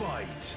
Fight!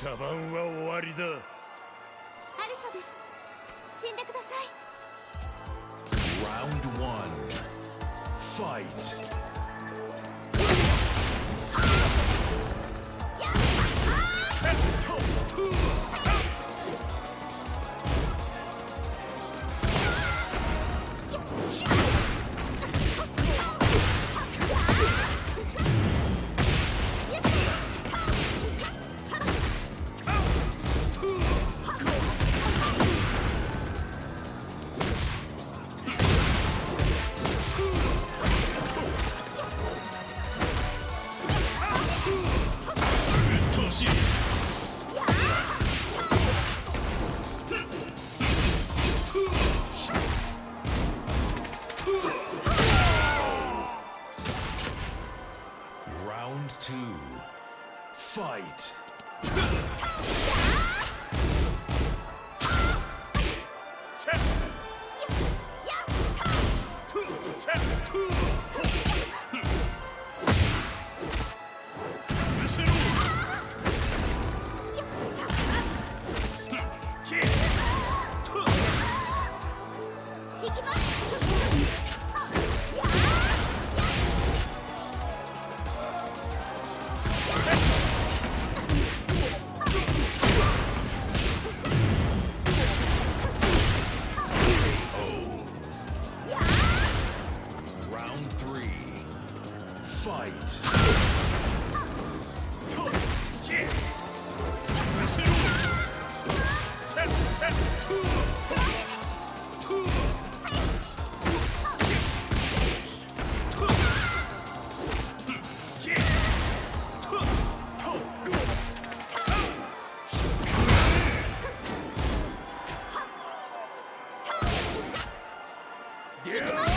茶番は終わりだ。アルサです。死んでください。1 Round two. Fight! 你干嘛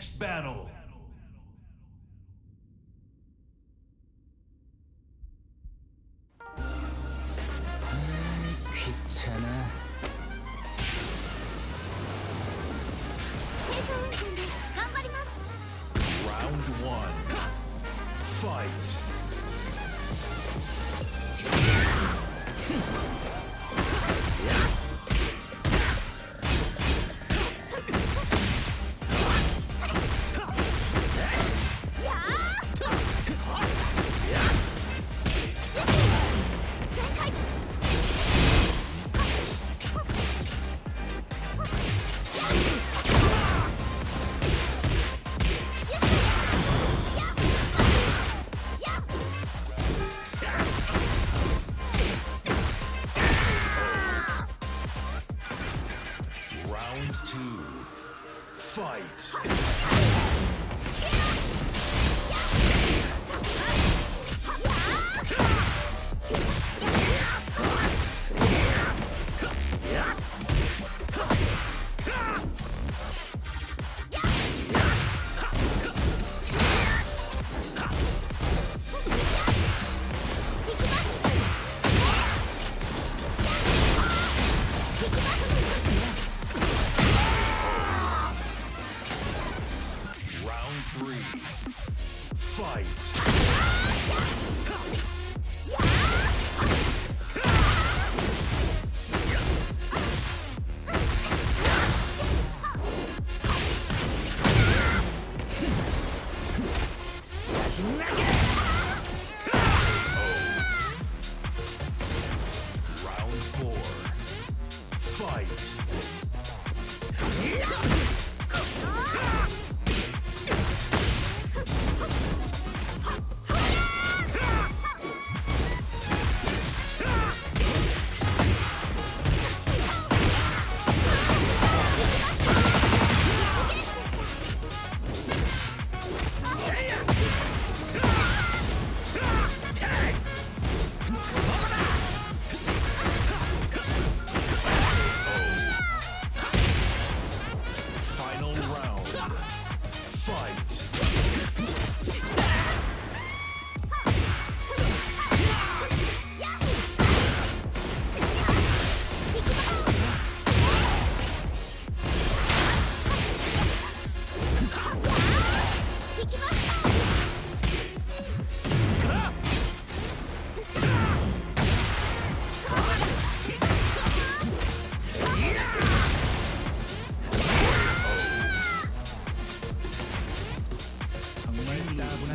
next battle.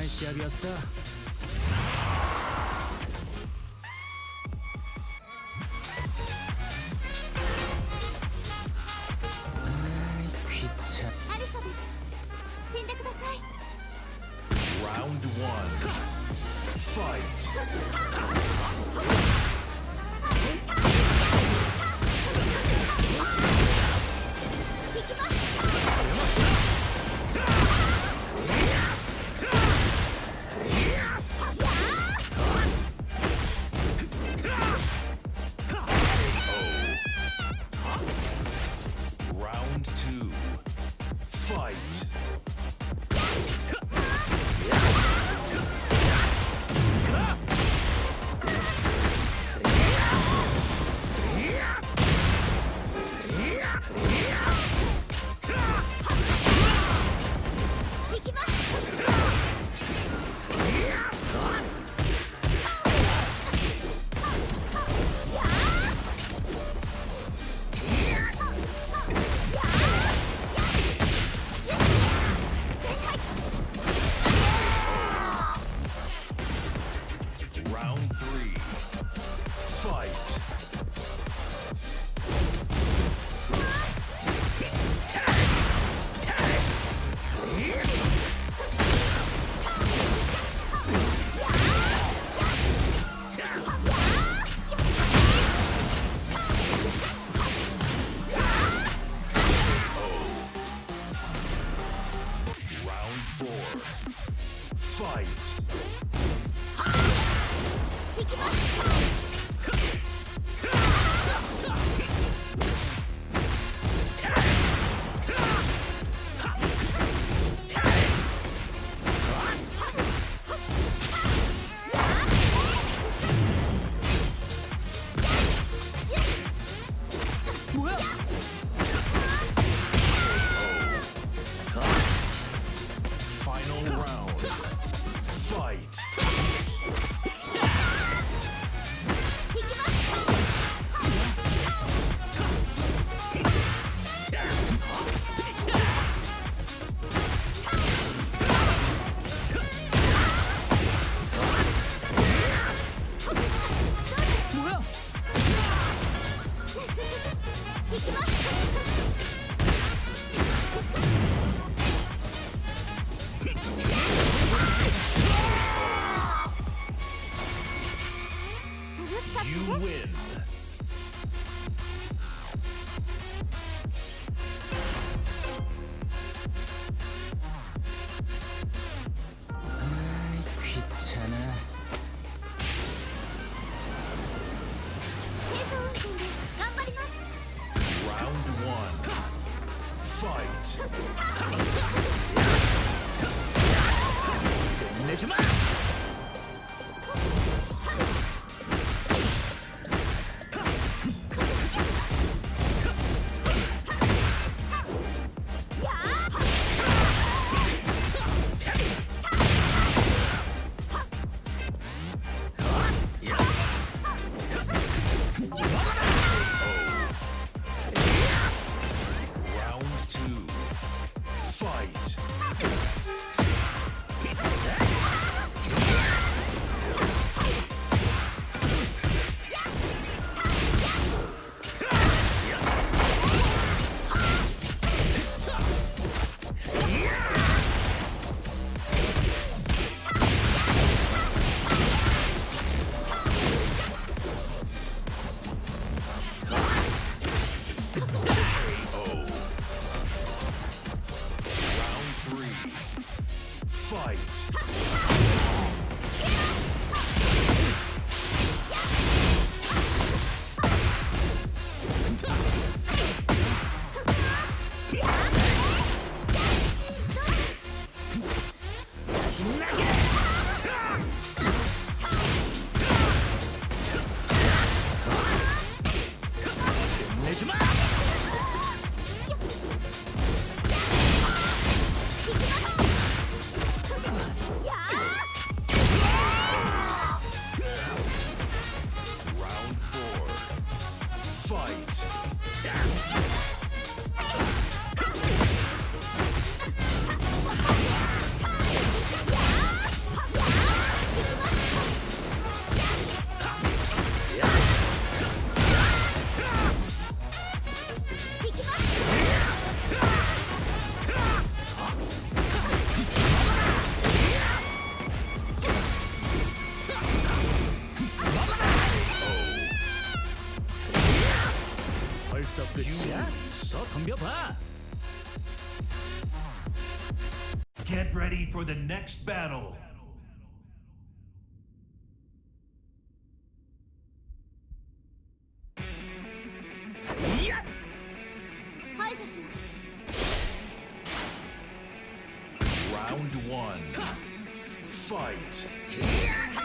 시합이었어. Round one. Fight.